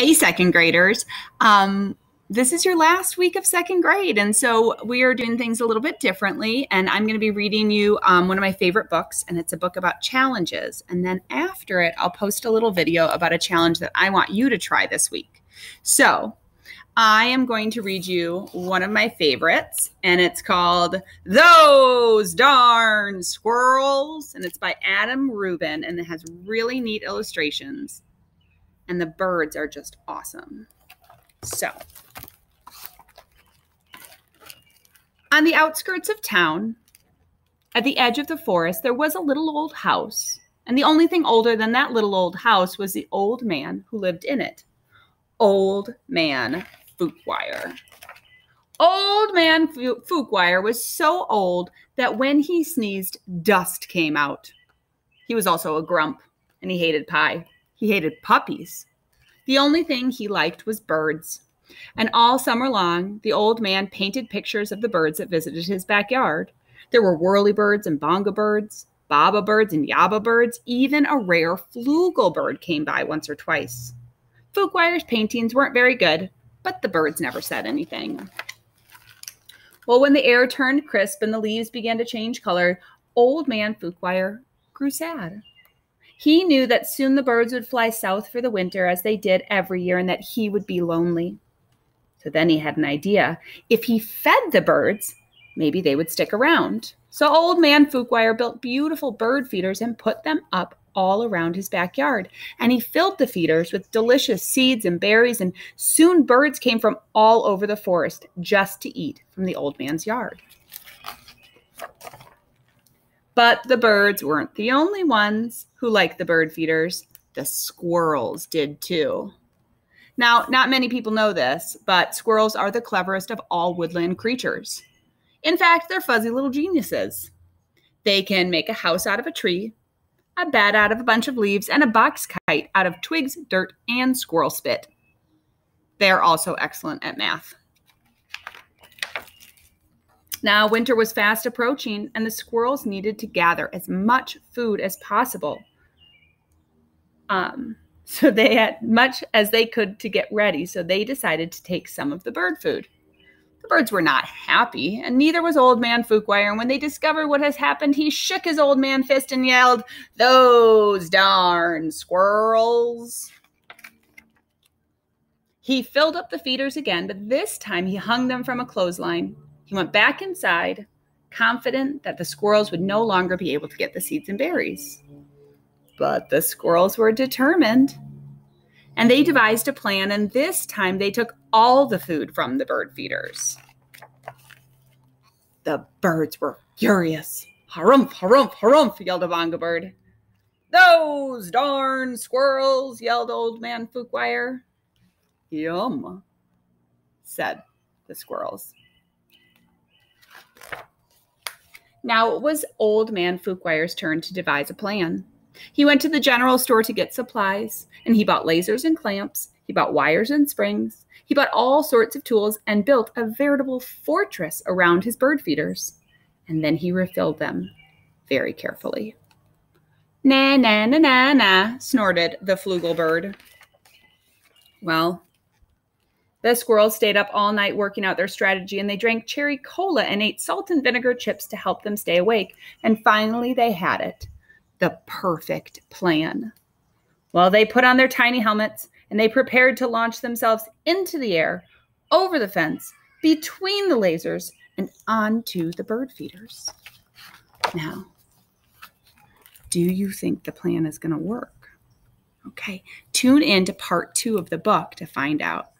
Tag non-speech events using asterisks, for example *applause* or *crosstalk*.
Hey, second graders. Um, this is your last week of second grade. And so we are doing things a little bit differently. And I'm going to be reading you um, one of my favorite books, and it's a book about challenges. And then after it, I'll post a little video about a challenge that I want you to try this week. So I am going to read you one of my favorites, and it's called Those Darn Squirrels. And it's by Adam Rubin, and it has really neat illustrations and the birds are just awesome. So, on the outskirts of town, at the edge of the forest, there was a little old house. And the only thing older than that little old house was the old man who lived in it. Old Man Fookwire. Old Man Fookwire was so old that when he sneezed, dust came out. He was also a grump, and he hated pie. He hated puppies. The only thing he liked was birds. And all summer long, the old man painted pictures of the birds that visited his backyard. There were whirly birds and bonga birds, baba birds and yaba birds. Even a rare flugel bird came by once or twice. Fookwire's paintings weren't very good, but the birds never said anything. Well, when the air turned crisp and the leaves began to change color, old man Fookwire grew sad. He knew that soon the birds would fly south for the winter as they did every year and that he would be lonely. So then he had an idea. If he fed the birds, maybe they would stick around. So old man Fookwire built beautiful bird feeders and put them up all around his backyard. And he filled the feeders with delicious seeds and berries, and soon birds came from all over the forest just to eat from the old man's yard. But the birds weren't the only ones who liked the bird feeders. The squirrels did too. Now, not many people know this, but squirrels are the cleverest of all woodland creatures. In fact, they're fuzzy little geniuses. They can make a house out of a tree, a bed out of a bunch of leaves, and a box kite out of twigs, dirt, and squirrel spit. They are also excellent at math. Now, winter was fast approaching, and the squirrels needed to gather as much food as possible. Um, *laughs* so they had much as they could to get ready, so they decided to take some of the bird food. The birds were not happy, and neither was Old Man Fookwire. And when they discovered what has happened, he shook his old man fist and yelled, Those darn squirrels! He filled up the feeders again, but this time he hung them from a clothesline. He went back inside, confident that the squirrels would no longer be able to get the seeds and berries. But the squirrels were determined. And they devised a plan, and this time they took all the food from the bird feeders. The birds were furious. Harumph, harumph, harumph, yelled a bonga bird. Those darn squirrels, yelled old man Fookwire. Yum, said the squirrels. Now it was old man Fookwire's turn to devise a plan. He went to the general store to get supplies, and he bought lasers and clamps, he bought wires and springs, he bought all sorts of tools and built a veritable fortress around his bird feeders. And then he refilled them very carefully. Na na na na na, snorted the flugel bird. Well, the squirrels stayed up all night working out their strategy and they drank cherry cola and ate salt and vinegar chips to help them stay awake. And finally, they had it the perfect plan. Well, they put on their tiny helmets and they prepared to launch themselves into the air, over the fence, between the lasers, and onto the bird feeders. Now, do you think the plan is going to work? Okay, tune in to part two of the book to find out.